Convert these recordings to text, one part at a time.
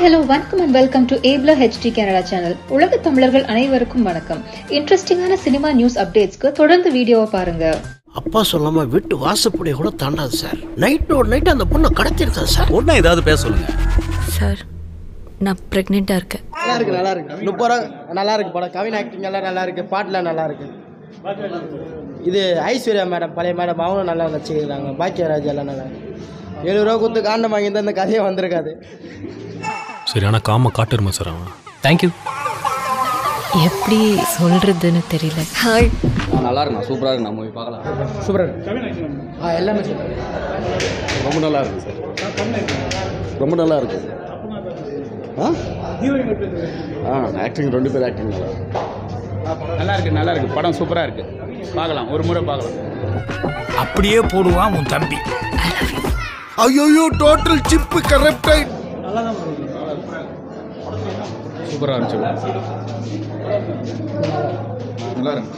Hello வணக்கம் and welcome to Abla HD Canada channel உலக தமிழர்கள் அனைவருக்கும் வணக்கம். இன்ட்ரெஸ்டிங்கான சினிமா நியூஸ் அப்டேட்ஸ்க்கு தொடர்ந்து வீடியோவை பாருங்க. அப்பா சொல்லாம வீட்டு வாசப்படியை கூட தாண்டாது சார் நைட் ஒரு நைட் அந்த பொண்ணை கடத்திருக்கேன் சார் ஒன்றும் ஏதாவது பேச சொல்லுங்க. சார் நான் ப்ரெக்னெண்ட்டாக இருக்கேன். நல்லா இருக்கு நல்லா இருக்கு. முப்பது ரூபா நல்லா இருக்கு படம் கவின் ஆக்டிங் எல்லாம் நல்லா இருக்கு பாட்டுலாம் நல்லா இருக்கு. இது ஐஸ்வர்யா மேடம் பழைய மேடம் அவங்களும் நல்லா நடிச்சுக்கிறாங்க பாக்கியராஜ் எல்லாம் நல்லா எழுபது ரூபா கொடுத்து காண்டம் வாங்கியிருந்தா இந்த கதையே வந்திருக்காது. சரியான காம காட்டுருமா சார் அவன்? தேங்க்யூ எப்படி சொல்கிறதுன்னு தெரியல. ஹாய் நல்லா இருக்குண்ணா சூப்பராக இருக்குண்ணா மூவி பார்க்கலாம். சூப்பர் ஆ எல்லாமே ரொம்ப நல்லா இருக்கு சார். ரொம்ப நல்லா இருக்கு. ஆ? ஆ ஆக்டிங் ரெண்டு பேர் ஆக்டிங் நல்லா இருக்கு. நல்லா இருக்கு நல்லா இருக்கு. படம் சூப்பராக இருக்கு. பார்க்கலாம். ஒரு முறை பார்க்கலாம். அப்படியே போடுவான் உன் தம்பி. ஐயோ டோட்டல் சிப்பு கரப்டைட் சூப்பராக இருந்துச்சு. நல்லா இருக்கு.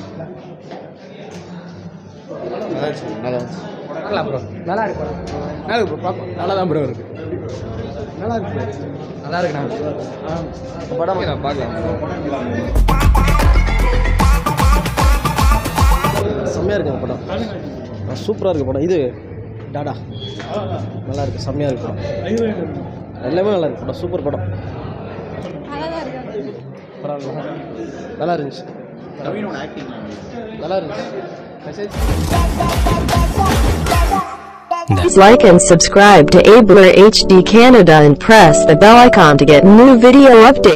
நல்லா இருக்கு. பார்க்கலாம் ப்ரோ நல்லா இருக்கு படம் நல்லா இருக்கு பார்க்கலாம் நல்லா தான் ப்ரோ இருக்கு. நல்லா இருக்கு நல்லா இருக்கு நான் படம் பார்க்கலாம். செம்மையாக இருக்கு படம். சூப்பராக இருக்கு படம். இது டாடா நல்லா இருக்கு செம்மையாக இருக்கு படம் எல்லாமே நல்லா இருக்கு படம் சூப்பர் படம் படம் நல்லா நல்லா இருந்துச்சு நல்லா இருந்துச்சு message Like and subscribe to Abler HD Canada and press the bell icon to get new video updates.